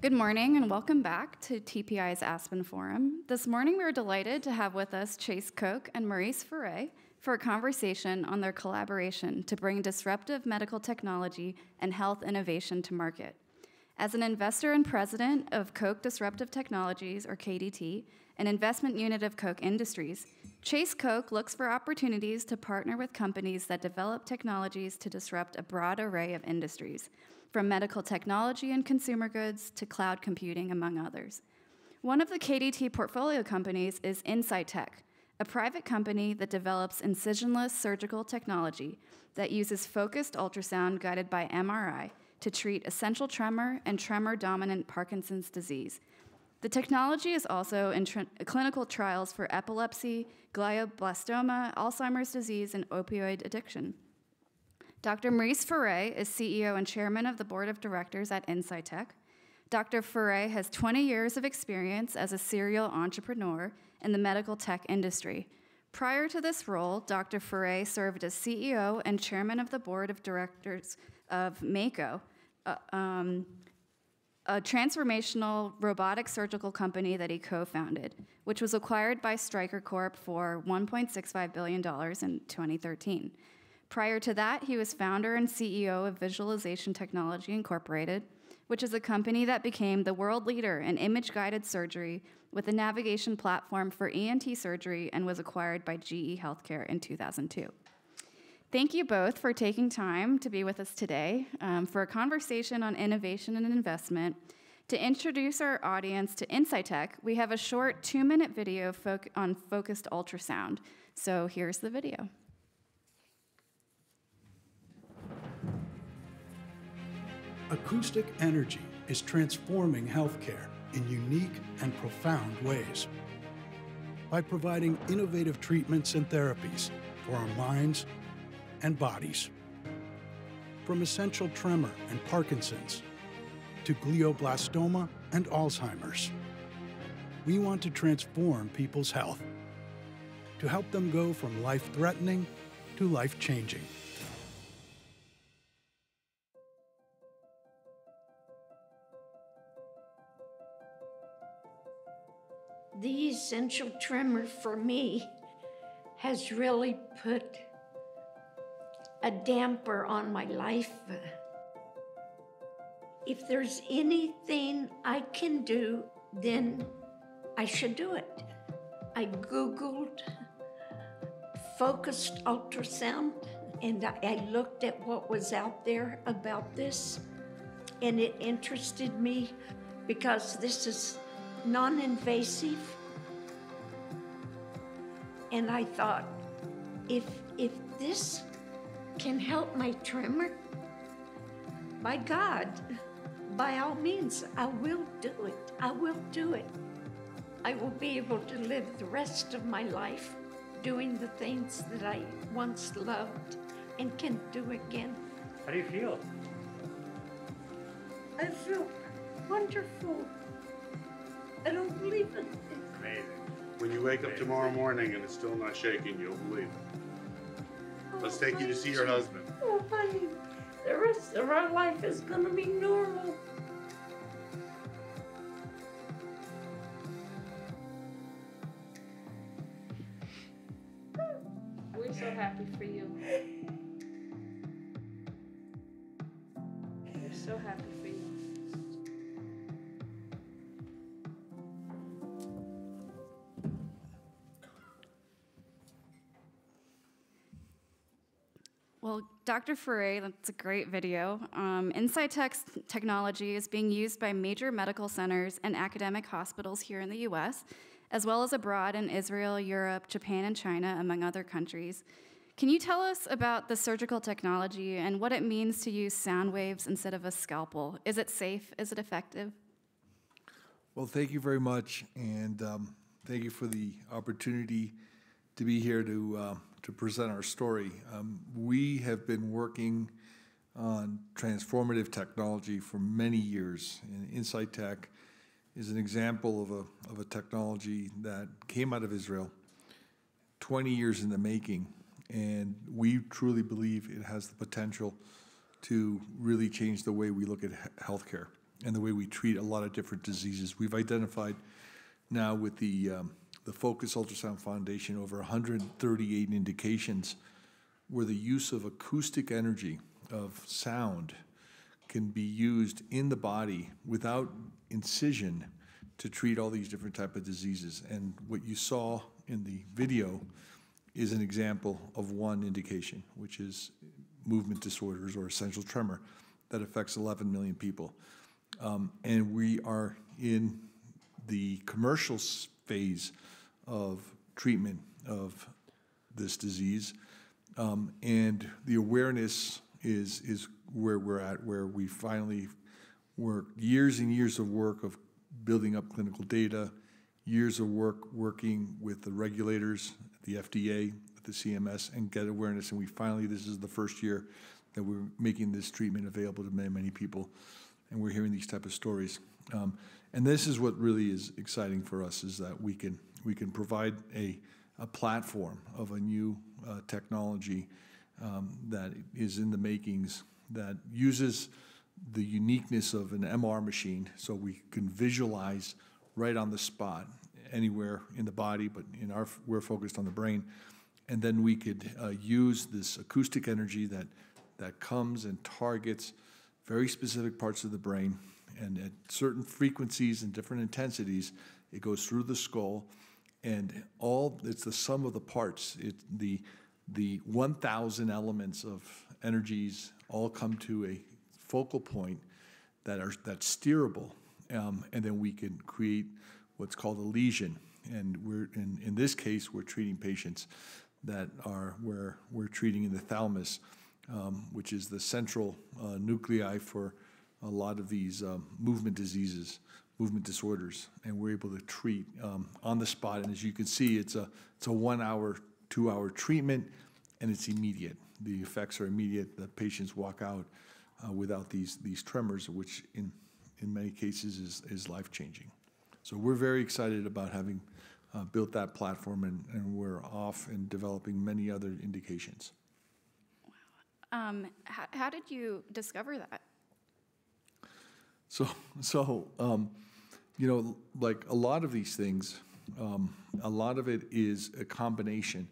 Good morning and welcome back to TPI's Aspen Forum. This morning we are delighted to have with us Chase Koch and Maurice Ferre for a conversation on their collaboration to bring disruptive medical technology and health innovation to market. As an investor and president of Koch Disruptive Technologies, or KDT, an investment unit of Koch Industries, Chase Koch looks for opportunities to partner with companies that develop technologies to disrupt a broad array of industries, from medical technology and consumer goods to cloud computing, among others. One of the KDT portfolio companies is Insightec, a private company that develops incisionless surgical technology that uses focused ultrasound guided by MRI to treat essential tremor and tremor dominant Parkinson's disease. The technology is also in clinical trials for epilepsy, glioblastoma, Alzheimer's disease, and opioid addiction. Dr. Maurice Ferre is CEO and chairman of the board of directors at Insightec. Dr. Ferre has 20 years of experience as a serial entrepreneur in the medical tech industry. Prior to this role, Dr. Ferre served as CEO and chairman of the board of directors of Mako, uh, um, a transformational robotic surgical company that he co founded, which was acquired by Stryker Corp for $1.65 billion in 2013. Prior to that, he was founder and CEO of Visualization Technology Incorporated, which is a company that became the world leader in image guided surgery with a navigation platform for ENT surgery and was acquired by GE Healthcare in 2002. Thank you both for taking time to be with us today um, for a conversation on innovation and investment. To introduce our audience to Insightec, we have a short two minute video fo- on focused ultrasound. So here's the video. Acoustic energy is transforming healthcare in unique and profound ways. By providing innovative treatments and therapies for our minds and bodies. From essential tremor and Parkinson's to glioblastoma and Alzheimer's. We want to transform people's health to help them go from life threatening to life The essential tremor for me has really put a damper on my life. If there's anything I can do, then I should do it. I Googled focused ultrasound and I looked at what was out there about this, and it interested me because this is non invasive. And I thought, if, if this can help my tremor, by God, by all means, I will do it. I will do it. I will be able to live the rest of my life doing the things that I once loved and can do again. How do you feel? I feel wonderful. I don't believe it. Amazing. When you wake up tomorrow morning and it's still not shaking, you'll believe it. Let's take you to see your husband. Oh, honey, the rest of our life is gonna be normal. We're so happy for you. Dr. Ferre, that's a great video. Um, Insight technology is being used by major medical centers and academic hospitals here in the US, as well as abroad in Israel, Europe, Japan, and China, among other countries. Can you tell us about the surgical technology and what it means to use sound waves instead of a scalpel? Is it safe? Is it effective? Well, thank you very much, and um, thank you for the opportunity to be here to uh, to present our story. Um, we have been working on transformative technology for many years, and Insightec is an example of a of a technology that came out of Israel, 20 years in the making, and we truly believe it has the potential to really change the way we look at he- healthcare. and the way we treat a lot of different diseases. We've identified now with the, um, the Focus Ultrasound Foundation over 138 indications where the use of acoustic energy, of sound, can be used in the body without incision to treat all these different type of diseases. And what you saw in the video is an example of one indication, which is movement disorders or essential tremor that affects 11 million people. Um, and we are in the commercial phase of treatment of this disease. Um, and the awareness is, is where we're at, where we finally work years and years of work of building up clinical data, years of work working with the regulators, the FDA, the CMS, and get awareness. And we finally, this is the first year that we're making this treatment available to many, many people, and we're hearing these type of stories. Um, and this is what really is exciting for us is that we can we can provide a a platform of a new uh, technology um, that is in the makings that uses the uniqueness of an MR machine, so we can visualize right on the spot anywhere in the body, but in our we're focused on the brain, and then we could uh, use this acoustic energy that that comes and targets very specific parts of the brain, and at certain frequencies and different intensities, it goes through the skull, and all it's the sum of the parts. It the the 1,000 elements of energies all come to a focal point that are that's steerable, um, and then we can create what's called a lesion. And we're in, in this case, we're treating patients that are where we're treating in the thalamus, um, which is the central uh, nuclei for a lot of these um, movement diseases, movement disorders, and we're able to treat um, on the spot. And as you can see, it's a it's a one hour, two hour treatment, and it's immediate. The effects are immediate. The patients walk out uh, without these these tremors, which in in many cases is is life changing. So we're very excited about having uh, built that platform, and, and we're off and developing many other indications. Um, how, how did you discover that? So, so um, you know, like a lot of these things, um, a lot of it is a combination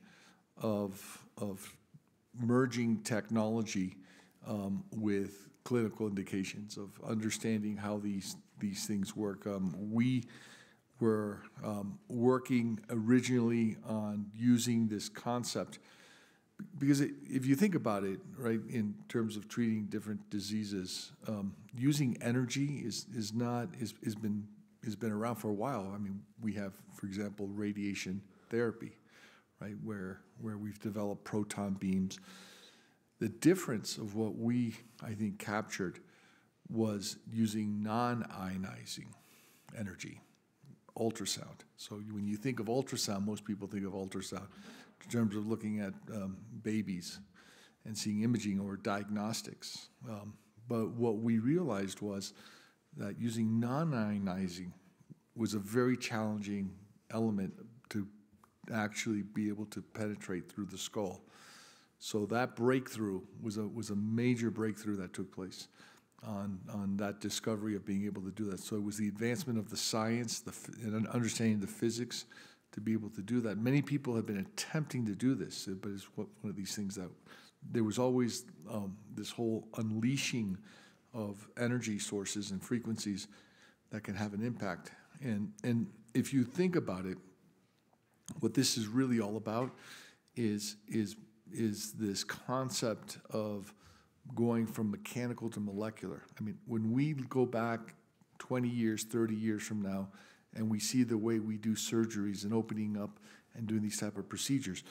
of of merging technology um, with clinical indications of understanding how these these things work. Um, we were um, working originally on using this concept because it, if you think about it, right, in terms of treating different diseases, um, using energy is is not is has been has been around for a while. I mean, we have, for example, radiation therapy, right, where where we've developed proton beams. The difference of what we, I think, captured was using non-ionizing energy, ultrasound. So when you think of ultrasound, most people think of ultrasound in terms of looking at um, babies and seeing imaging or diagnostics. Um, but what we realized was that using non-ionizing was a very challenging element to actually be able to penetrate through the skull. So that breakthrough was a was a major breakthrough that took place on on that discovery of being able to do that. So it was the advancement of the science, the and understanding the physics to be able to do that. Many people have been attempting to do this, but it's one of these things that there was always um, this whole unleashing of energy sources and frequencies that can have an impact. And and if you think about it, what this is really all about is is is this concept of going from mechanical to molecular. I mean, when we go back 20 years, 30 years from now, and we see the way we do surgeries and opening up and doing these type of procedures,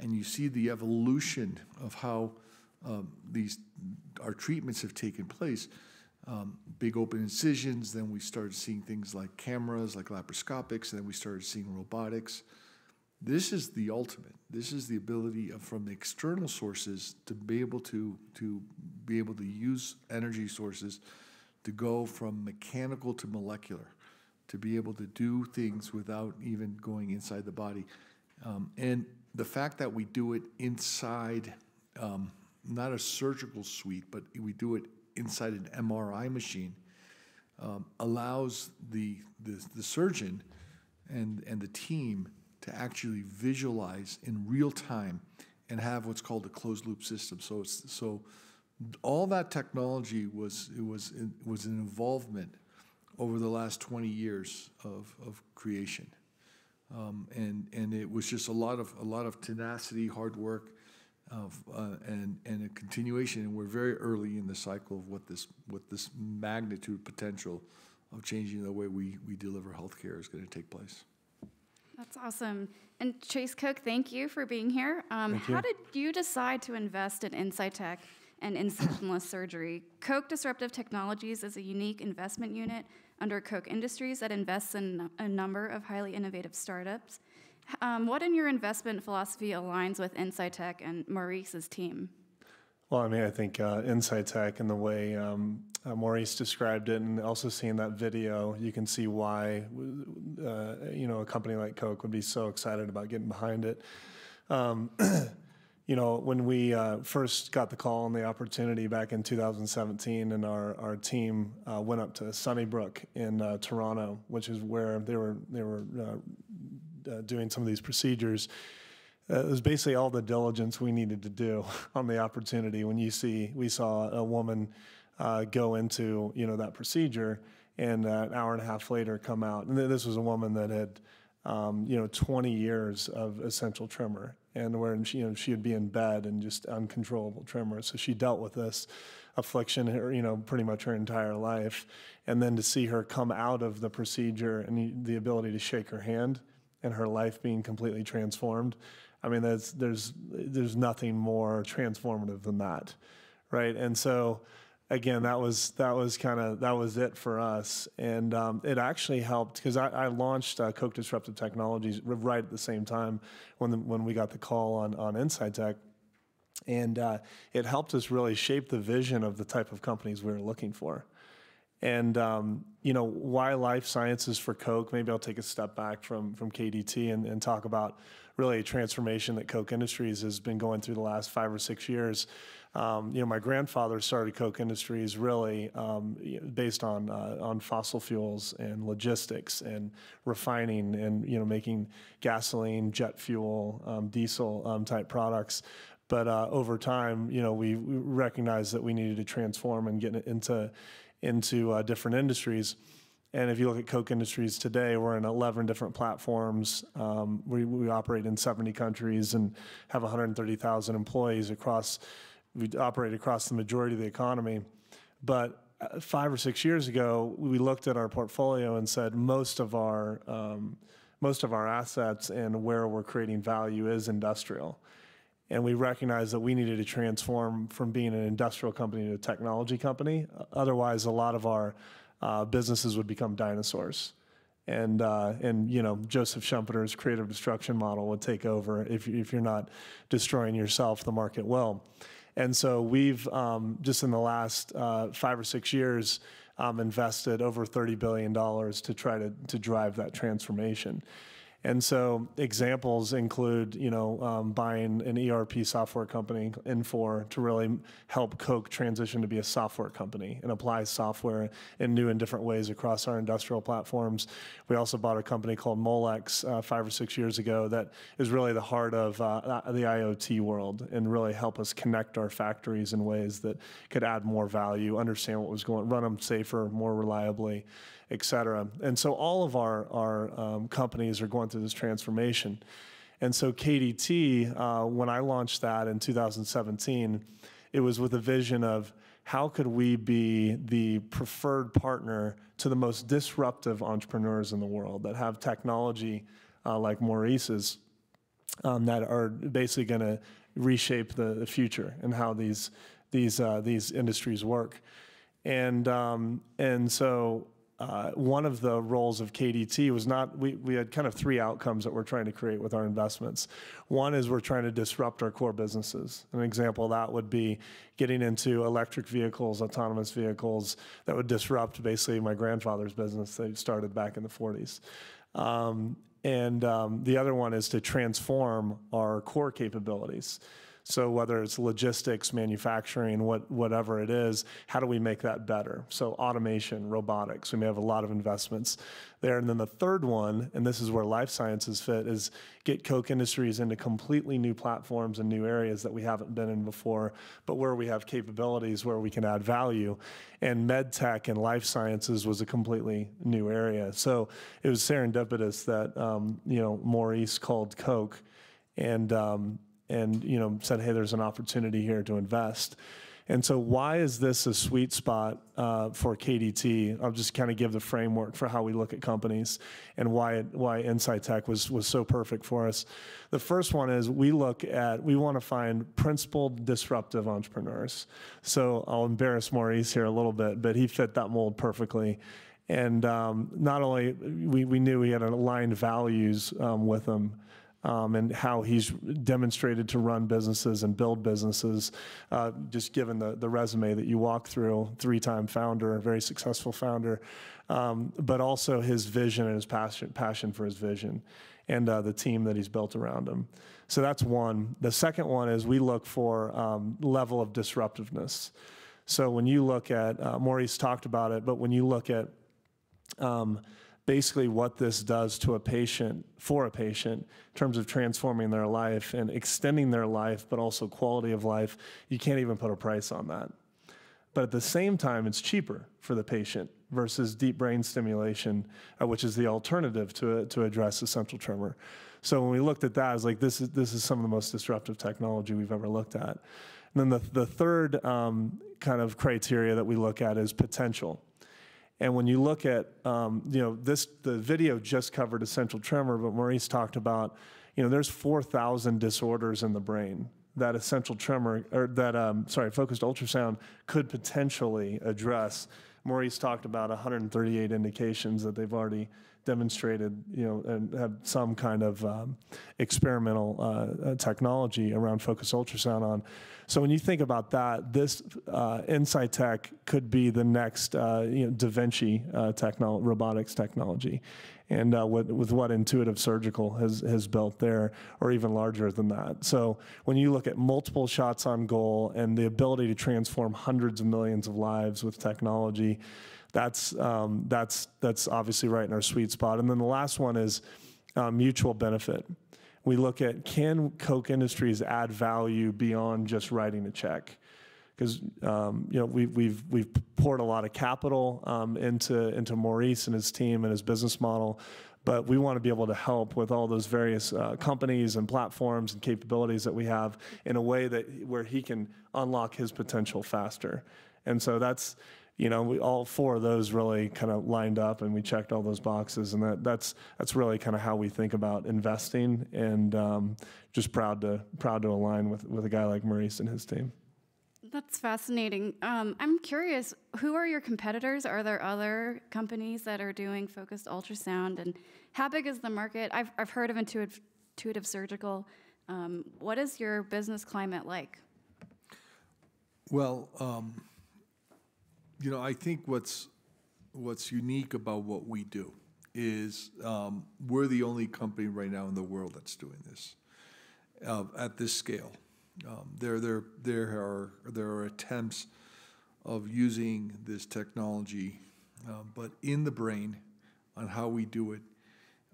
and you see the evolution of how um, these our treatments have taken place. Um, big open incisions, then we started seeing things like cameras, like laparoscopics, and then we started seeing robotics. This is the ultimate. This is the ability of from the external sources to be able to to be able to use energy sources to go from mechanical to molecular, to be able to do things without even going inside the body. Um, and the fact that we do it inside, um, not a surgical suite, but we do it inside an MRI machine, um, allows the, the, the surgeon and, and the team to actually visualize in real time and have what's called a closed loop system. So it's so all that technology was it was it was an involvement over the last 20 years of, of creation. Um, and and it was just a lot of a lot of tenacity, hard work, of, uh, and and a continuation. And we're very early in the cycle of what this what this magnitude potential of changing the way we we deliver healthcare is going to take place. That's awesome. And Chase Koch, thank you for being here. Um, how you. did you decide to invest in Insightec and incisionless surgery? Koch Disruptive Technologies is a unique investment unit under Koch Industries that invests in a number of highly innovative startups. Um, what in your investment philosophy aligns with Insightec and Maurice's team? Well, I mean, I think uh, Insightec and the way um, uh, Maurice described it, and also seeing that video, you can see why, uh, you know, a company like Koch would be so excited about getting behind it. Um, you know, when we uh, first got the call and the opportunity back in 2017, and our, our team uh, went up to Sunnybrook in uh, Toronto, which is where they were they were uh, doing some of these procedures. Uh, it was basically all the diligence we needed to do on the opportunity. When you see, we saw a woman uh, go into you know that procedure, and uh, an hour and a half later come out, and this was a woman that had um, you know 20 years of essential tremor, and where she, you know she would be in bed and just uncontrollable tremor. So she dealt with this affliction, her, you know, pretty much her entire life, and then to see her come out of the procedure and the ability to shake her hand and her life being completely transformed. I mean, there's there's there's nothing more transformative than that, right? And so, again, that was that was kind of that was it for us, and um, it actually helped because I, I launched uh, Koch Disruptive Technologies right at the same time when the, when we got the call on on Insightec. And uh, it helped us really shape the vision of the type of companies we were looking for. And um, you know why life sciences for Koch? Maybe I'll take a step back from from KDT and, and talk about really a transformation that Koch Industries has been going through the last five or six years. Um, you know, my grandfather started Koch Industries really um, based on uh, on fossil fuels and logistics and refining and you know making gasoline, jet fuel, um, diesel um, type products. But uh, over time, you know, we, we recognized that we needed to transform and get into into uh, different industries. And if you look at Koch Industries today, we're in 11 different platforms. Um, we, we operate in 70 countries and have 130,000 employees across. We operate across the majority of the economy. But uh, five or six years ago, we looked at our portfolio and said most of our um, most of our assets and where we're creating value is industrial and we recognized that we needed to transform from being an industrial company to a technology company. Otherwise, a lot of our uh, businesses would become dinosaurs. And, uh, and you know, Joseph Schumpeter's creative destruction model would take over. If, if you're not destroying yourself, the market will. And so we've, um, just in the last uh, five or six years, um, invested over $30 billion to try to, to drive that transformation. And so examples include, you know, um, buying an ERP software company, Infor, to really help Koch transition to be a software company and apply software in new and different ways across our industrial platforms. We also bought a company called Molex uh, five or six years ago that is really the heart of uh, the IoT world and really help us connect our factories in ways that could add more value, understand what was going, run them safer, more reliably et cetera. And so all of our, our um, companies are going through this transformation. And so KDT, uh, when I launched that in 2017, it was with a vision of how could we be the preferred partner to the most disruptive entrepreneurs in the world that have technology uh, like Maurice's um, that are basically going to reshape the, the future and how these these uh, these industries work. And um, and so uh, one of the roles of KDT was not we, we had kind of three outcomes that we're trying to create with our investments. One is we're trying to disrupt our core businesses. An example of that would be getting into electric vehicles, autonomous vehicles that would disrupt basically my grandfather's business they started back in the 40s. Um, and um, the other one is to transform our core capabilities. So whether it's logistics, manufacturing, what, whatever it is, how do we make that better? So automation, robotics, we may have a lot of investments there. And then the third one, and this is where life sciences fit, is get Koch Industries into completely new platforms and new areas that we haven't been in before, but where we have capabilities where we can add value. And med tech and life sciences was a completely new area. So it was serendipitous that um, you know Maurice called Koch, and um, and you know said, "Hey, there's an opportunity here to invest." And so, why is this a sweet spot uh, for KDT? I'll just kind of give the framework for how we look at companies and why it, why Insightec was was so perfect for us. The first one is we look at we want to find principled disruptive entrepreneurs. So I'll embarrass Maurice here a little bit, but he fit that mold perfectly. And um, not only we, we knew he had aligned values um, with him, um, and how he's demonstrated to run businesses and build businesses, uh, just given the, the resume that you walk through, three-time founder, a very successful founder, um, but also his vision and his passion, passion for his vision and uh, the team that he's built around him. So that's one. The second one is we look for um, level of disruptiveness. So when you look at, uh, Maurice talked about it, but when you look at um, basically what this does to a patient, for a patient, in terms of transforming their life and extending their life, but also quality of life, you can't even put a price on that. But at the same time, it's cheaper for the patient versus deep brain stimulation, uh, which is the alternative to, to address essential tremor. So when we looked at that, I was like, this is, this is some of the most disruptive technology we've ever looked at. And then the, the third um, kind of criteria that we look at is potential. And when you look at, um, you know, this, the video just covered essential tremor, but Maurice talked about, you know, there's 4,000 disorders in the brain that essential tremor, or that, um, sorry, focused ultrasound could potentially address. Maurice talked about 138 indications that they've already demonstrated, you know, and have some kind of um, experimental uh, technology around focused ultrasound on. So when you think about that, this uh, could be the next, uh, you know, Da Vinci uh, robotics technology, and uh, with, with what Intuitive Surgical has has built there, or even larger than that. So when you look at multiple shots on goal and the ability to transform hundreds of millions of lives with technology that's um, that's that's obviously right in our sweet spot. And then the last one is uh, mutual benefit. We look at can Koch Industries add value beyond just writing a check? Because um, you know we've we've we've poured a lot of capital um, into into Maurice and his team and his business model, but we want to be able to help with all those various uh, companies and platforms and capabilities that we have in a way that where he can unlock his potential faster. And so that's you know, we, all four of those really kind of lined up, and we checked all those boxes, and that, that's that's really kind of how we think about investing, and um, just proud to proud to align with with a guy like Maurice and his team. That's fascinating. Um, I'm curious, who are your competitors? Are there other companies that are doing focused ultrasound, and how big is the market? I've I've heard of Intuitive, intuitive Surgical. Um, what is your business climate like? Well. Um you know, I think what's what's unique about what we do is um, we're the only company right now in the world that's doing this uh, at this scale. Um, there, there, there are there are attempts of using this technology, uh, but in the brain, on how we do it,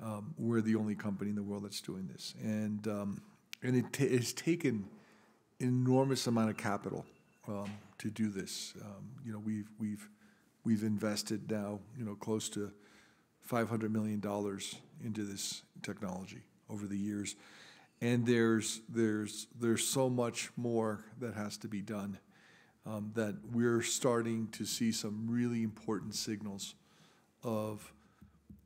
um, we're the only company in the world that's doing this, and um, and it t- taken enormous amount of capital um, to do this. Um, you know, we've we've we've invested now, you know, close to five hundred million dollars into this technology over the years, and there's there's there's so much more that has to be done. Um, that we're starting to see some really important signals of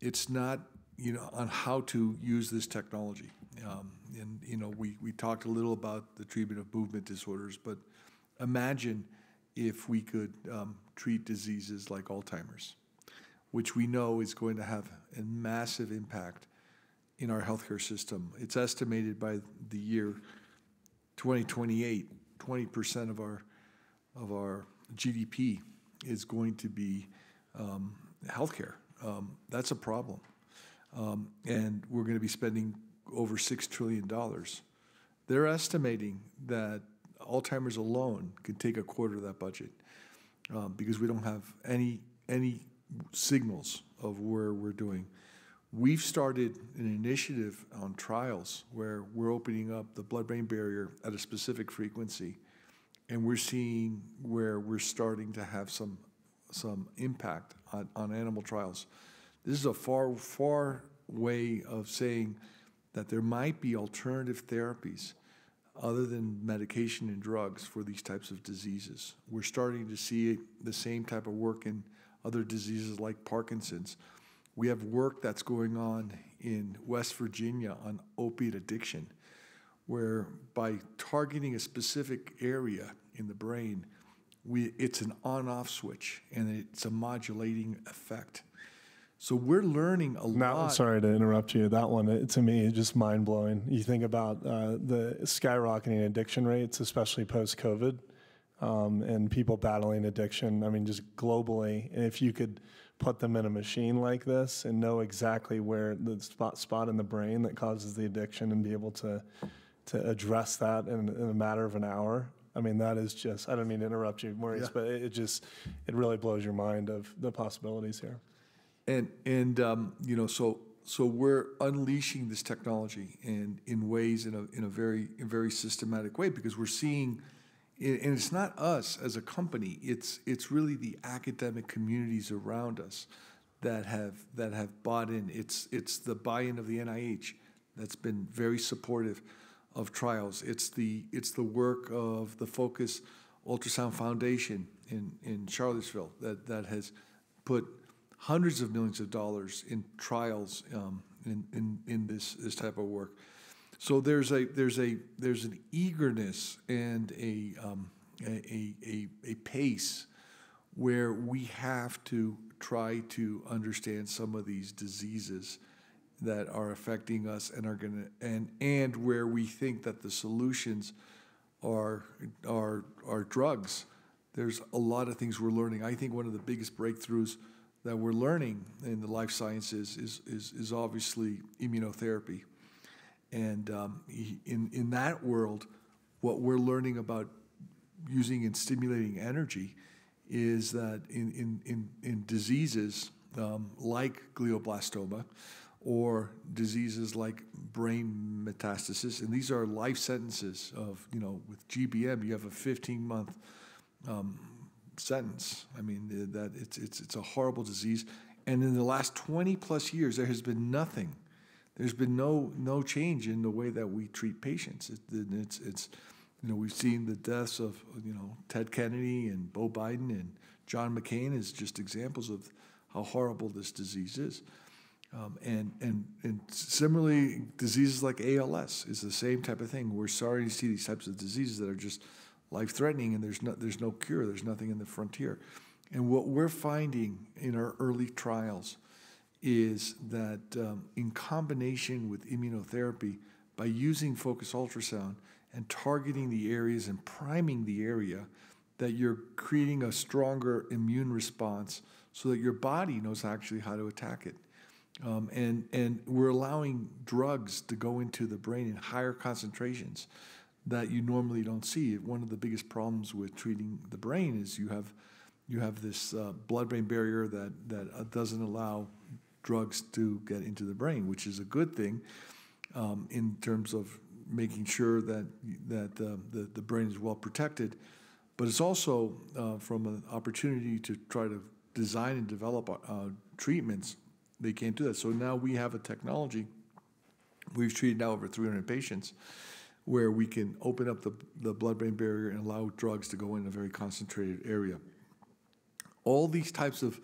it's not you know on how to use this technology. Um, and you know we we talked a little about the treatment of movement disorders, but imagine if we could um, treat diseases like Alzheimer's, which we know is going to have a massive impact in our healthcare system. It's estimated by the year 2028, 20% of our of our GDP is going to be um, healthcare. Um, that's a problem, um, and we're going to be spending over six trillion dollars they're estimating that Alzheimer's alone could take a quarter of that budget um, because we don't have any any signals of where we're doing. We've started an initiative on trials where we're opening up the blood-brain barrier at a specific frequency, and we're seeing where we're starting to have some some impact on, on animal trials. This is a far far way of saying that there might be alternative therapies other than medication and drugs for these types of diseases. We're starting to see the same type of work in other diseases like Parkinson's. We have work that's going on in West Virginia on opiate addiction, where by targeting a specific area in the brain, we, it's an on off switch and it's a modulating effect. So we're learning a lot. Now, lot. sorry to interrupt you. That one, it, to me, is just mind blowing. You think about uh, the skyrocketing addiction rates, especially post COVID, um, and people battling addiction. I mean, just globally. And if you could put them in a machine like this and know exactly where the spot spot in the brain that causes the addiction, and be able to to address that in, in a matter of an hour. I mean, that is just. I don't mean to interrupt you, Maurice, Yeah. but it, it just it really blows your mind of the possibilities here. And and um, you know, so so we're unleashing this technology and in ways in a in a very in very systematic way because we're seeing, and it's not us as a company. It's it's really the academic communities around us that have that have bought in. It's it's the buy-in of the NIH that's been very supportive of trials. It's the it's the work of the Focus Ultrasound Foundation in in Charlottesville that that has put hundreds of millions of dollars in trials um, in, in, in this, this type of work. So there's a there's a there's an eagerness and a um, a, a, a pace where we have to try to understand some of these diseases that are affecting us and are going to and and where we think that the solutions are are are drugs. There's a lot of things we're learning. I think one of the biggest breakthroughs that we're learning in the life sciences is is, is obviously immunotherapy and um, in in that world what we're learning about using and stimulating energy is that in, in, in, in diseases um, like glioblastoma or diseases like brain metastasis, and these are life sentences of, you know, with GBM, you have a 15 month um, sentence. I mean, that it's, it's, it's a horrible disease. And in the last 20 plus years, there has been nothing. There's been no, no change in the way that we treat patients. It, it's, it's, you know, we've seen the deaths of, you know, Ted Kennedy and Bo Biden and John McCain as just examples of how horrible this disease is. Um, and, and, and similarly, diseases like ALS is the same type of thing. We're starting to see these types of diseases that are just life threatening and there's no, there's no cure, there's nothing in the frontier. And what we're finding in our early trials is that um, in combination with immunotherapy, by using focus ultrasound and targeting the areas and priming the area, that you're creating a stronger immune response so that your body knows actually how to attack it. Um, and, and we're allowing drugs to go into the brain in higher concentrations that you normally don't see. One of the biggest problems with treating the brain is you have, you have this uh, blood-brain barrier that, that uh, doesn't allow drugs to get into the brain, which is a good thing um, in terms of making sure that, that uh, the, the brain is well protected. But it's also uh, from an opportunity to try to design and develop uh, treatments. They can't do that. So now we have a technology. We've treated now over 300 patients where we can open up the, the blood-brain barrier and allow drugs to go in a very concentrated area. All these types of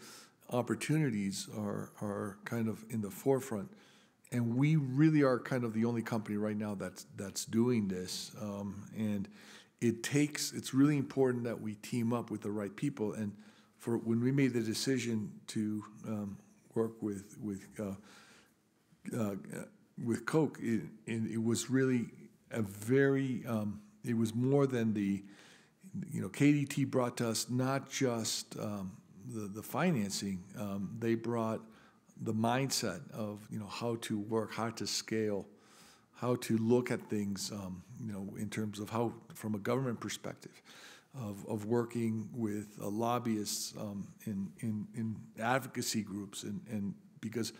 opportunities are, are kind of in the forefront. And we really are kind of the only company right now that's, that's doing this. Um, and it takes, it's really important that we team up with the right people. And for when we made the decision to um, work with, with, uh, uh, with Koch, it, it, was really a very, um, it was more than the, you know, KDT brought to us not just um, the, the financing, um, they brought the mindset of, you know, how to work, how to scale how to look at things, um, you know, in terms of how, from a government perspective, of, of working with uh, lobbyists um, in, in, in advocacy groups, and, and because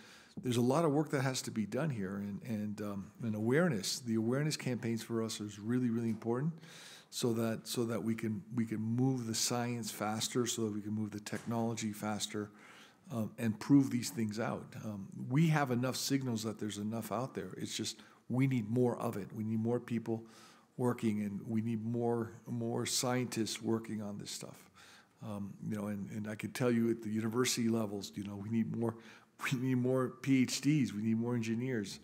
there's a lot of work that has to be done here, and, and, um, and awareness. The awareness campaigns for us is really, really important, so that so that we can we can move the science faster, so that we can move the technology faster, um, and prove these things out. Um, we have enough signals that there's enough out there. It's just we need more of it. We need more people working, and we need more more scientists working on this stuff. Um, you know, and, and I can tell you at the university levels, you know, we need more we need more PhDs, we need more engineers,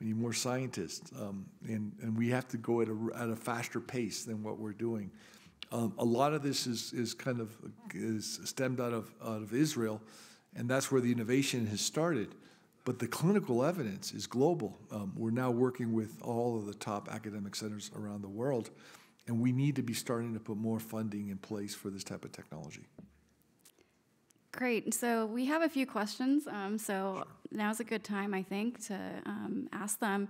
we need more scientists, um, and and we have to go at a at a faster pace than what we're doing. Um, a lot of this is is kind of is stemmed out of out of Israel, and that's where the innovation has started. But the clinical evidence is global. Um, we're now working with all of the top academic centers around the world, and we need to be starting to put more funding in place for this type of technology. Great. So we have a few questions. Um, so now's a good time, I think, to um, ask them.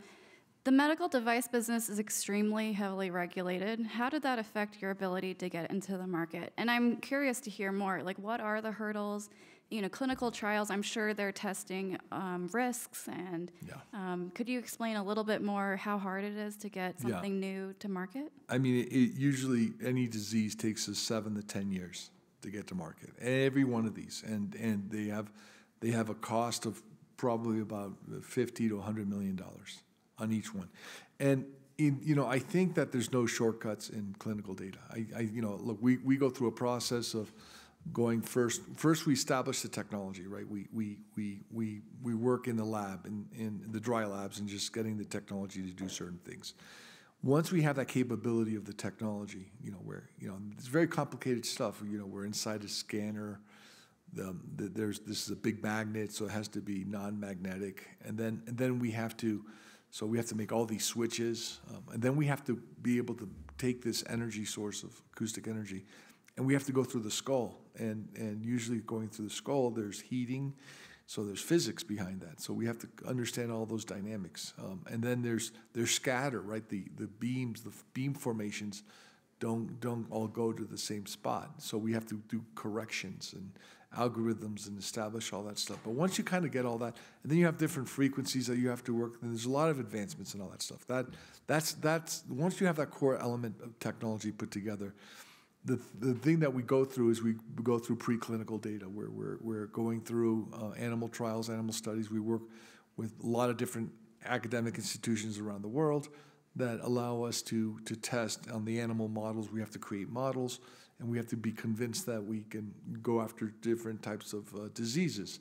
The medical device business is extremely heavily regulated. How did that affect your ability to get into the market? And I'm curious to hear more. Like, what are the hurdles? You know, clinical trials. I'm sure they're testing um, risks, and Yeah. um, could you explain a little bit more how hard it is to get Yeah. something new to market? I mean, it, it usually any disease takes us seven to ten years to get to market. Every one of these, and and they have they have a cost of probably about fifty to hundred million dollars on each one, and. In, you know, I think that there's no shortcuts in clinical data. I, I, you know, look, we, we go through a process of going first. First, we establish the technology, right? We we we we we work in the lab in, in the dry labs and just getting the technology to do certain things once we have that capability of the technology, you know, where you know it's very complicated stuff. You know, we're inside a scanner. The, there's this is a big magnet, so it has to be non-magnetic, and then and then we have to, so we have to make all these switches, um, and then we have to be able to take this energy source of acoustic energy, and we have to go through the skull, and and usually going through the skull, there's heating, so there's physics behind that. So we have to understand all those dynamics. Um, and then there's there's scatter, right? The the beams, the beam formations don't don't all go to the same spot. So we have to do corrections and algorithms and establish all that stuff. But once you kind of get all that, and then you have different frequencies that you have to work. And there's a lot of advancements and all that stuff. That that's that's once you have that core element of technology put together the, the thing that we go through is we go through preclinical data where we're, we're going through uh, animal trials, animal studies. We work with a lot of different academic institutions around the world that allow us to, to test on the animal models. We have to create models and we have to be convinced that we can go after different types of uh, diseases.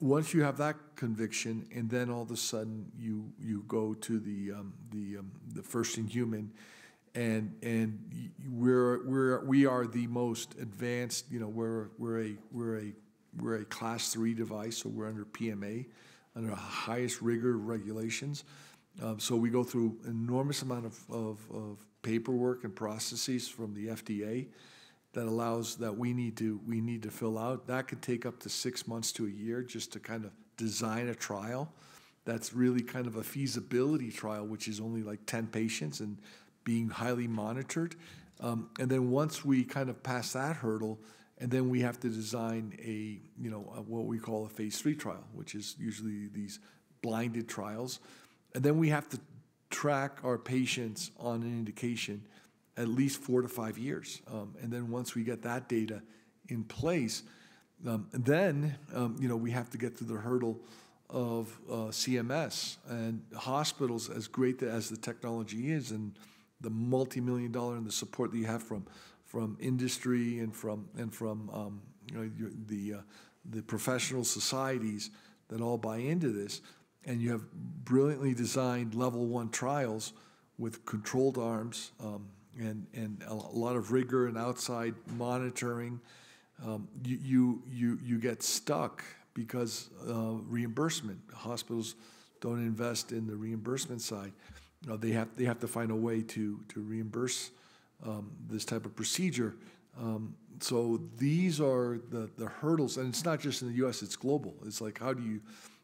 Once you have that conviction, and then all of a sudden you, you go to the, um, the, um, the first in human, and and we're we're we are the most advanced. You know, we're we're a we're a we're a class three device, so we're under PMA, under highest rigor regulations. Um, so we go through enormous amount of, of, of paperwork and processes from the FDA that allows that we need to we need to fill out. That could take up to six months to a year just to kind of design a trial. That's really kind of a feasibility trial, which is only like ten patients and being highly monitored. Um, and then once we kind of pass that hurdle, and then we have to design a, you know, a, what we call a phase three trial, which is usually these blinded trials. And then we have to track our patients on an indication at least four to five years. Um, and then once we get that data in place, um, then, um, you know, we have to get through the hurdle of uh, CMS and hospitals, as great as the technology is, and the multi-million dollar and the support that you have from from industry and from and from um, you know the uh, the professional societies that all buy into this, and you have brilliantly designed level one trials with controlled arms um, and and a lot of rigor and outside monitoring. Um, you, you you you get stuck because uh, reimbursement hospitals don't invest in the reimbursement side know, they have they have to find a way to to reimburse um, this type of procedure. Um, so these are the the hurdles, and it's not just in the U.S. It's global. It's like how do you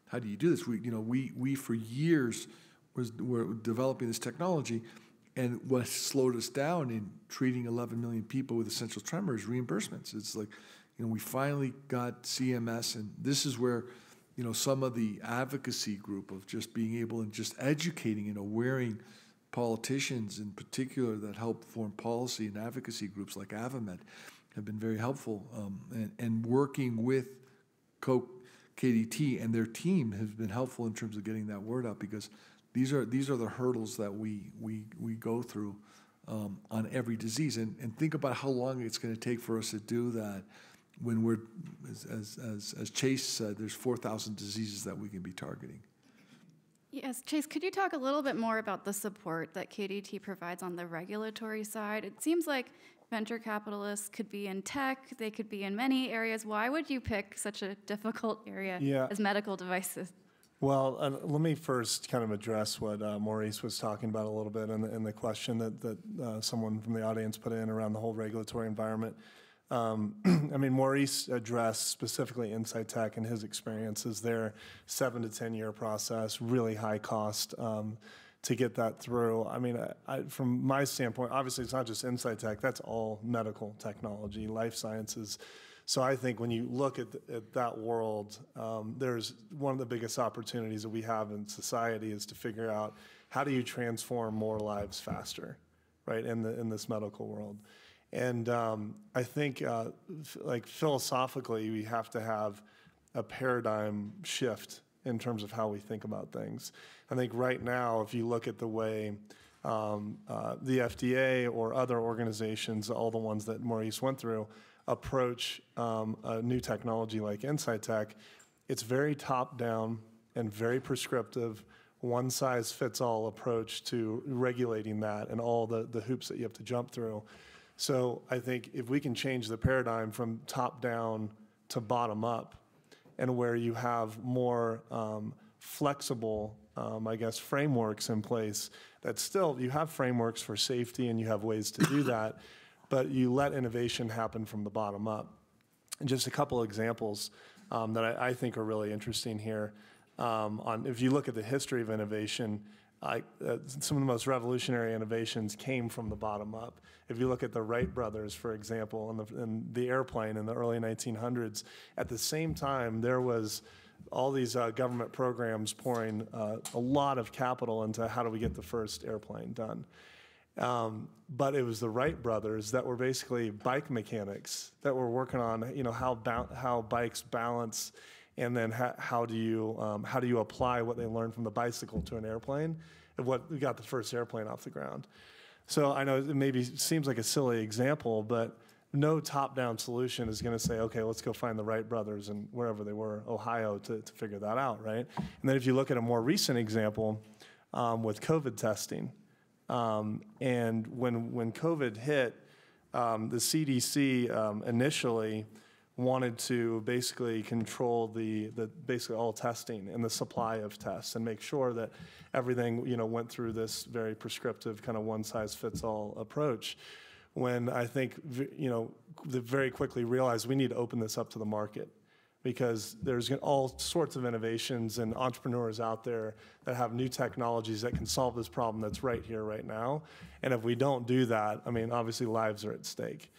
how do you do this? We you know we we for years was we're developing this technology, and what slowed us down in treating 11 million people with essential tremor is reimbursements. It's like, you know, we finally got CMS, and this is where, you know, some of the advocacy group of just being able and just educating and awareing politicians in particular that help form policy and advocacy groups like AdvaMed have been very helpful, um, and, and working with Koch KDT and their team has been helpful in terms of getting that word out because these are these are the hurdles that we we we go through um, on every disease, and and think about how long it's going to take for us to do that. When we're, as as as, as Chase said, there's four thousand diseases that we can be targeting. Yes, Chase, could you talk a little bit more about the support that KDT provides on the regulatory side? It seems like venture capitalists could be in tech, they could be in many areas. Why would you pick such a difficult area Yeah. as medical devices? Well, uh, let me first kind of address what uh, Maurice was talking about a little bit and the, the question that, that uh, someone from the audience put in around the whole regulatory environment. Um, I mean, Maurice addressed specifically Insightec and his experiences there, seven to 10 year process, really high cost um, to get that through. I mean, I, I, from my standpoint, obviously it's not just Insightec, that's all medical technology, life sciences. So I think when you look at, th- at that world, um, there's one of the biggest opportunities that we have in society is to figure out how do you transform more lives faster, right, in, the, in this medical world. And um, I think, uh, like philosophically, we have to have a paradigm shift in terms of how we think about things. I think right now, if you look at the way um, uh, the FDA or other organizations, all the ones that Maurice went through, approach um, a new technology like Insightec, it's very top down and very prescriptive, one size fits all approach to regulating that and all the, the hoops that you have to jump through. So I think if we can change the paradigm from top down to bottom up, and where you have more um, flexible, um, I guess, frameworks in place that still, you have frameworks for safety and you have ways to do that, but you let innovation happen from the bottom up. And just a couple examples um, that I, I think are really interesting here. Um, on, if you look at the history of innovation, I, uh, some of the most revolutionary innovations came from the bottom up. If you look at the Wright brothers, for example, and the, and the airplane in the early 1900s, at the same time, there was all these uh, government programs pouring uh, a lot of capital into how do we get the first airplane done. Um, but it was the Wright brothers that were basically bike mechanics that were working on, you know, how ba- how bikes balance, and then ha- how do you um, how do you apply what they learned from the bicycle to an airplane, and what got the first airplane off the ground. So I know it maybe seems like a silly example, but no top-down solution is going to say, okay, let's go find the Wright brothers and wherever they were, Ohio, to, to figure that out, right? And then if you look at a more recent example um, with COVID testing, um, and when when COVID hit, um, the CDC um, initially wanted to basically control the, the basically all testing and the supply of tests and make sure that everything you know went through this very prescriptive kind of one size fits all approach. When I think you know they very quickly realized we need to open this up to the market because there's all sorts of innovations and entrepreneurs out there that have new technologies that can solve this problem that's right here, right now. And if we don't do that, I mean, obviously lives are at stake.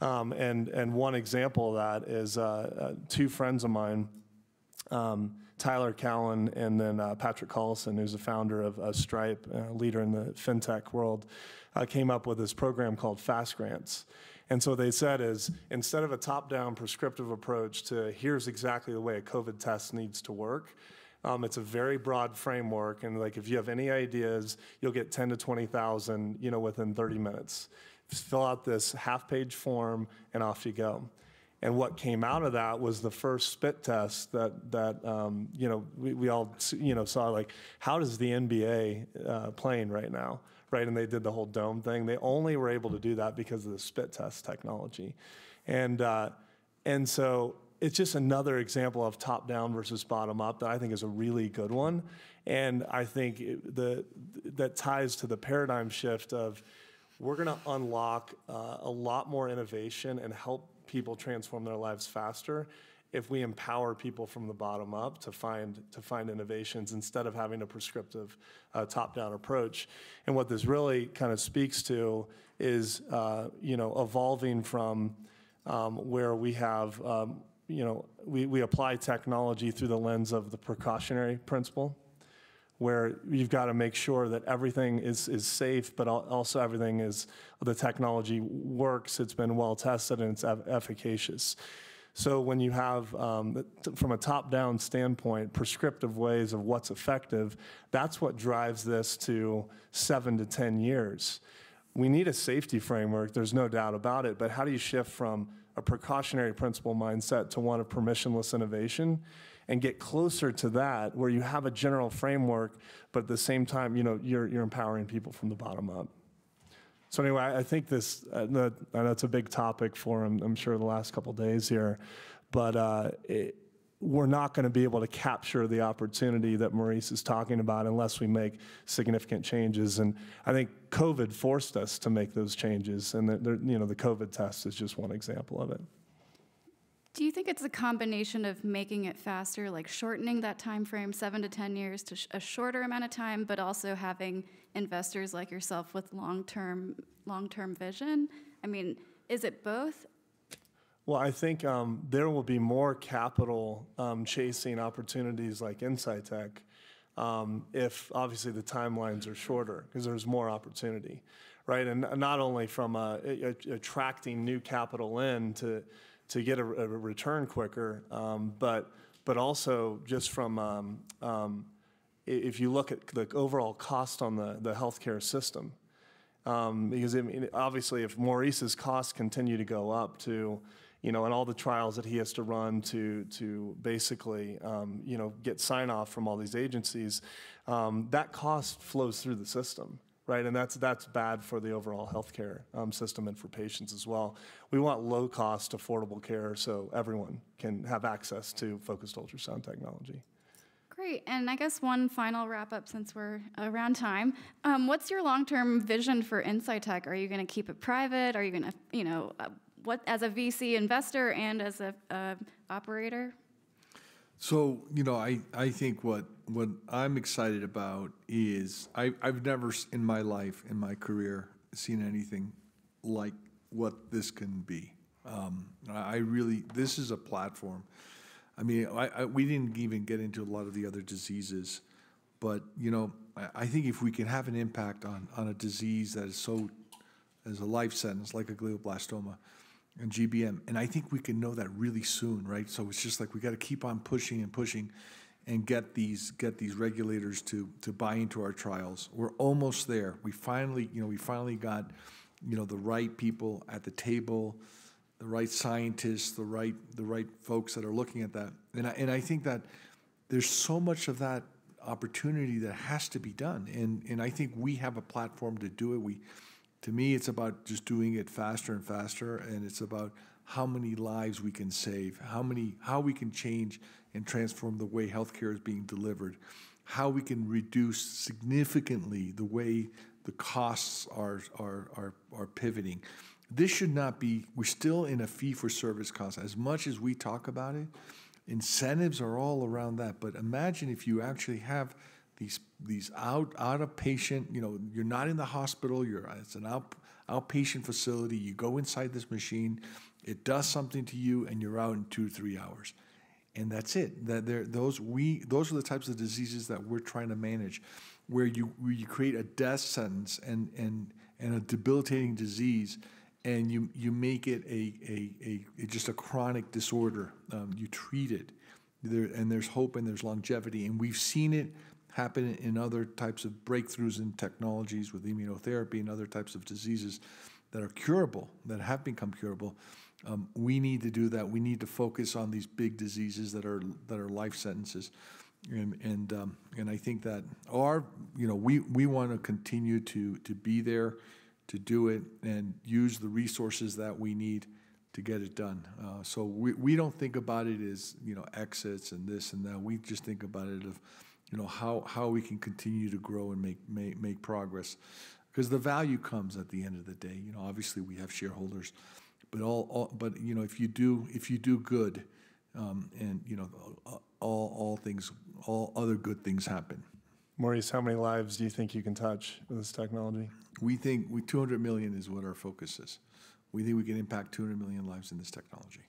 Um, and, and one example of that is uh, uh, two friends of mine, um, Tyler Cowen and then uh, Patrick Collison, who's the founder of uh, Stripe, a leader in the fintech world, uh, came up with this program called Fast Grants. And so they said is instead of a top down prescriptive approach to here's exactly the way a COVID test needs to work, um, it's a very broad framework. And like if you have any ideas, you'll get 10 to 20,000, you know, within 30 minutes. Fill out this half page form and off you go. And what came out of that was the first spit test that that um, you know we, we all you know saw like how does the NBA uh, playing right now, right? And they did the whole dome thing. They only were able to do that because of the spit test technology, and uh, and so it's just another example of top down versus bottom up that I think is a really good one, and I think it, the that ties to the paradigm shift of we're going to unlock uh, a lot more innovation and help people transform their lives faster if we empower people from the bottom up to find to find innovations instead of having a prescriptive uh, top-down approach. And what this really kind of speaks to is uh, you know evolving from um, where we have um, you know we, we apply technology through the lens of the precautionary principle where you've got to make sure that everything is, is safe, but also everything is, the technology works, it's been well tested, and it's efficacious. So when you have, um, from a top-down standpoint, prescriptive ways of what's effective, that's what drives this to seven to 10 years. We need a safety framework, there's no doubt about it, but how do you shift from a precautionary principle mindset to one of permissionless innovation and get closer to that where you have a general framework, but at the same time, you know, you're, you're empowering people from the bottom up. So anyway, I think this, uh, know a big topic for him, I'm sure the last couple days here, but uh, it, we're not going to be able to capture the opportunity that Maurice is talking about unless we make significant changes. And I think COVID forced us to make those changes, and the, the, you know the COVID test is just one example of it. Do you think it's a combination of making it faster, like shortening that time frame, seven to ten years, to sh- a shorter amount of time, but also having investors like yourself with long-term long-term vision? I mean, is it both? Well, I think um, there will be more capital um, chasing opportunities like Insightec um, if obviously the timelines are shorter because there's more opportunity, right? And not only from uh, attracting new capital in to to get a, a return quicker, um, but but also just from um, um, if you look at the overall cost on the the healthcare system, um, because I mean, obviously if Maurice's costs continue to go up to you know, and all the trials that he has to run to to basically, um, you know, get sign off from all these agencies, um, that cost flows through the system right? And that's, that's bad for the overall healthcare um, system and for patients as well. We want low cost, affordable care so everyone can have access to focused ultrasound technology. Great. And I guess one final wrap up since we're around time. Um, what's your long term vision for Insightec? Are you going to keep it private? Are you going to, you know, uh, what as a VC investor and as a uh, operator? So, you know, I, I think what, what I'm excited about is I, I've never in my life, in my career, seen anything like what this can be. Um, I really, this is a platform. I mean, I, I, we didn't even get into a lot of the other diseases, but, you know, I, I think if we can have an impact on, on a disease that is so, as a life sentence, like a glioblastoma, and GBM. And I think we can know that really soon, right? So it's just like we got to keep on pushing and pushing and get these get these regulators to to buy into our trials. We're almost there. We finally, you know, we finally got, you know, the right people at the table, the right scientists, the right the right folks that are looking at that. And I, and I think that there's so much of that opportunity that has to be done. And and I think we have a platform to do it. We to me, it's about just doing it faster and faster, and it's about how many lives we can save, how many, how we can change and transform the way healthcare is being delivered, how we can reduce significantly the way the costs are are are, are pivoting. This should not be. We're still in a fee-for-service cost. As much as we talk about it, incentives are all around that. But imagine if you actually have these these out out of patient. You know, you're not in the hospital. You're it's an out outpatient facility. You go inside this machine, it does something to you, and you're out in two three hours, and that's it. That there those we those are the types of diseases that we're trying to manage, where you where you create a death sentence and and and a debilitating disease and you you make it a, a, a, just a chronic disorder. Um, you treat it, there, and there's hope and there's longevity, and we've seen it happen in other types of breakthroughs in technologies with immunotherapy and other types of diseases that are curable, that have become curable. Um, we need to do that. We need to focus on these big diseases that are that are life sentences, and and um, and I think that our you know we we want to continue to to be there, to do it and use the resources that we need to get it done. Uh, so we we don't think about it as you know exits and this and that. We just think about it of you know, how, how we can continue to grow and make, make, make progress. Because the value comes at the end of the day. You know, obviously we have shareholders, but all, all but you know, if you do if you do good, um, and, you know, all, all things, all other good things happen. Maurice, how many lives do you think you can touch with this technology? We think, we, 200 million is what our focus is. We think we can impact 200 million lives in this technology.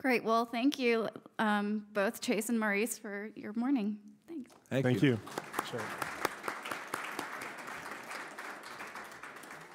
Great. Well, thank you, um, both Chase and Maurice, for your morning. Thanks. Thank Thank you. you. Sure.